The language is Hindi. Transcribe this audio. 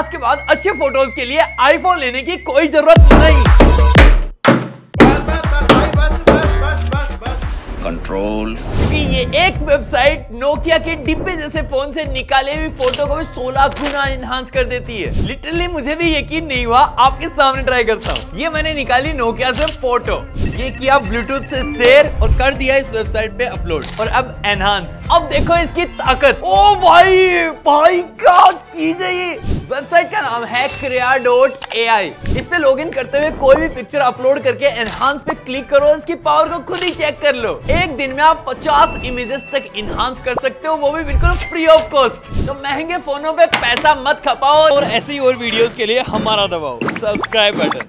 आज के बाद अच्छे फ़ोटोज़ के लिए आईफोन लेने की कोई ज़रूरत नहीं। कंट्रोल ये एक वेबसाइट नोकिया के डिब्बे जैसे फ़ोन से निकाले हुई फ़ोटो को भी 16 गुना इनहांस कर देती है। लिटरली मुझे भी यकीन नहीं हुआ आपके सामने ट्राई करता हूँ। ये मैंने निकाली नोकिया से फ़ोटो ये किया ब्लूटूथ से शेयर और कर दिया इस वेबसाइट पे अपलोड और अब एनहांस अब देखो इसकी ताकत। ओ भाई भाई क्या चीज़ है ये? वेबसाइट का नाम है क्रिया डॉट ए आई इस पे लॉग इन करते हुए कोई भी पिक्चर अपलोड करके एनहांस पे क्लिक करो इसकी पावर को खुद ही चेक कर लो। एक दिन में आप 50 इमेजेस तक इनहांस कर सकते हो, वो भी बिल्कुल फ्री ऑफ़ कॉस्ट तो महँगे फोनों पे पैसा मत खपाओ और ऐसी और वीडियोस के लिए हमारा दबाओ। Subscribe button